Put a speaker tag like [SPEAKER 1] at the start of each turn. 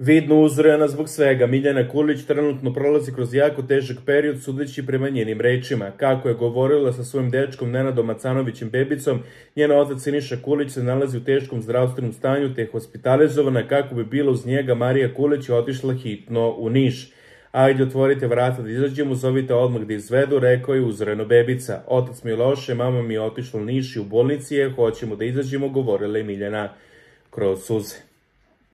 [SPEAKER 1] vidno uzrojena zbog svega, Miljana Kulić trenutno prolazi kroz jako težak period sudeći prema njenim rečima. Kako je govorila sa svojim dečkom Nenadom Macanovićem Bebicom, njena otac Siniša Kulić se nalazi u teškom zdravstvenom stanju te je hospitalizovana kako bi bila uz njega Marija Kulić je otišla hitno u Niš. Ajde, otvorite vrata da izađemo, zovite odmah da izvedu, rekao je uzreno bebica. Otac mi je loše, mama mi je otišla u Niš i u bolnici je, hoćemo da izađemo, govorila je Miljana kroz suze.